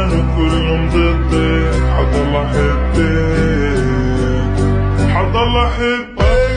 أنا كل يوم ضدك حضل احبك حضل احبك